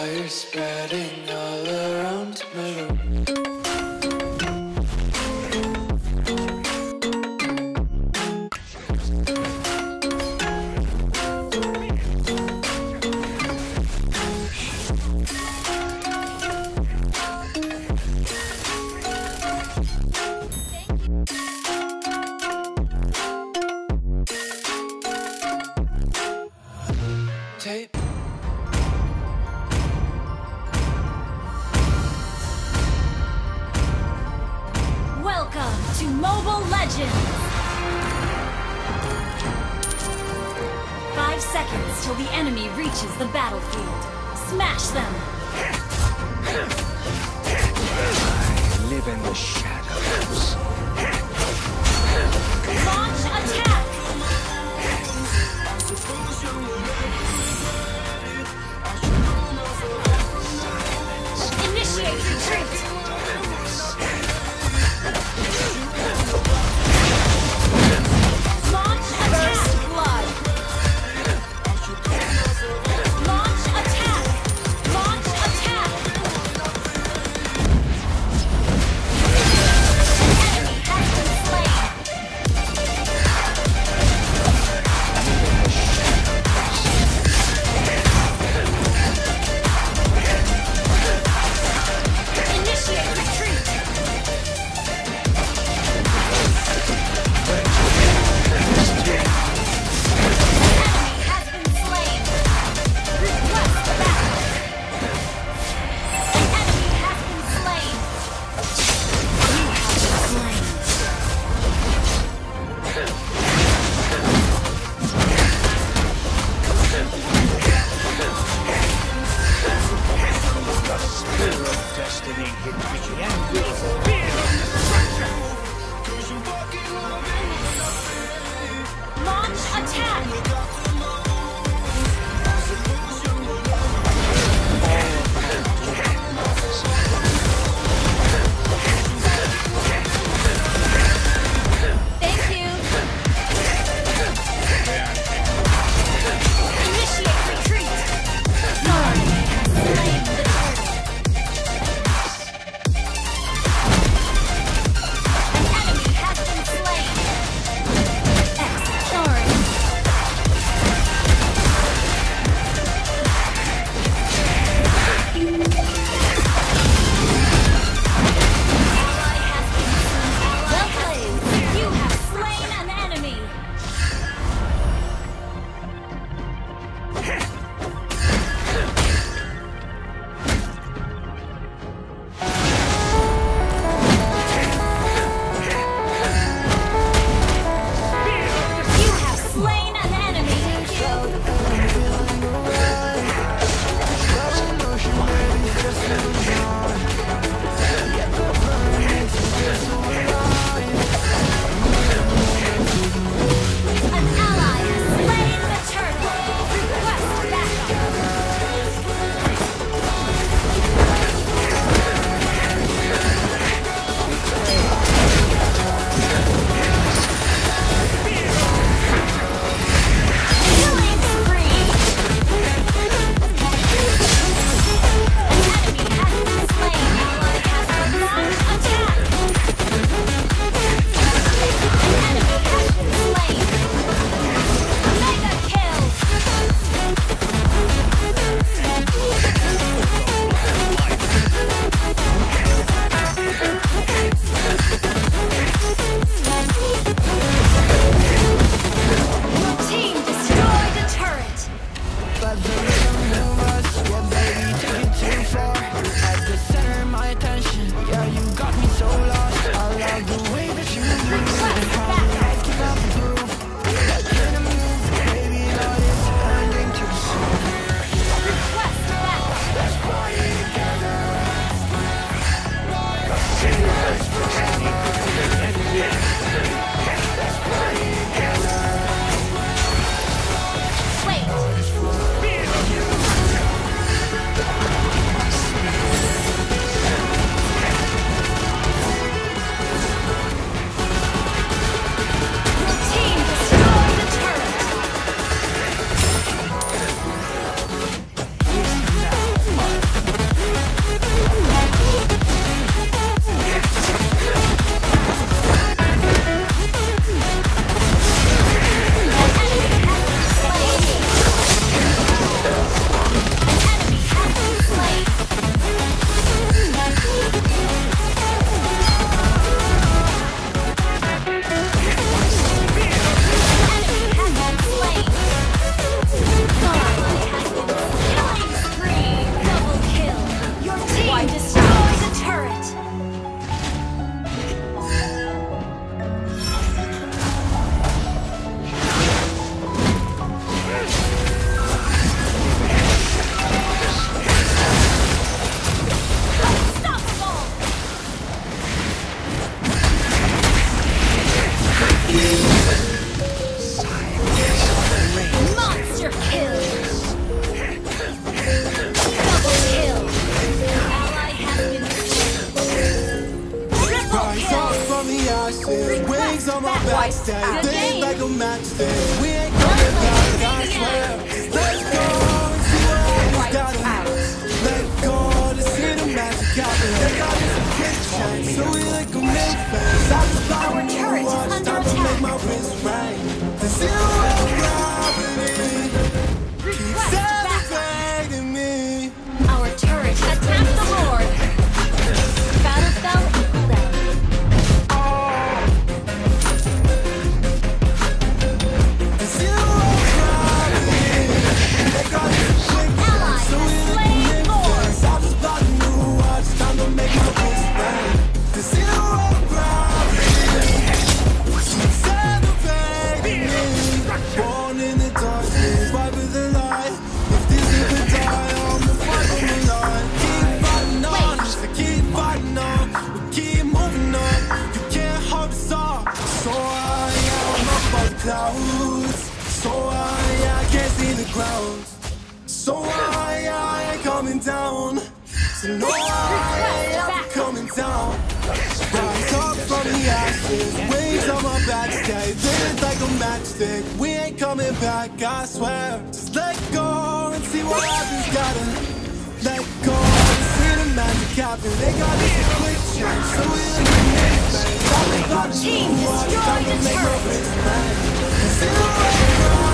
Fire spreading up. until the enemy reaches the battlefield. Smash them! I live in the shadows. Launch attack! destiny hit the anvil. Launch attack! Thanks. We ain't going clouds. So high I can't see the ground. So high I ain't coming down. So no I ain't coming down. Rise up from the ashes Wings on my back stay lit like a matchstick. We ain't coming back I swear. Just let go and see what happens. Gotta let go. And see the magic happen They got this quick change So we'll be next Team destroyed its turret! Silver.